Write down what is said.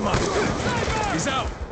Mastermind! He's out!